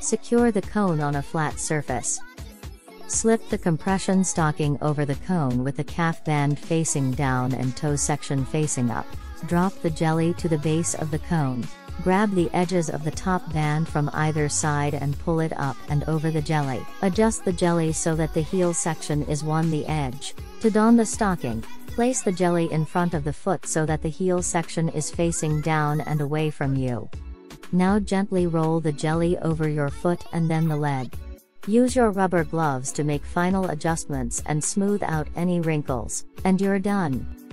Secure the cone on a flat surface. Slip the compression stocking over the cone with the calf band facing down and toe section facing up. Drop the jelly to the base of the cone. Grab the edges of the top band from either side and pull it up and over the jelly. Adjust the jelly so that the heel section is one the edge. To don the stocking, place the jelly in front of the foot so that the heel section is facing down and away from you. Now gently roll the jelly over your foot and then the leg. Use your rubber gloves to make final adjustments and smooth out any wrinkles, and you're done.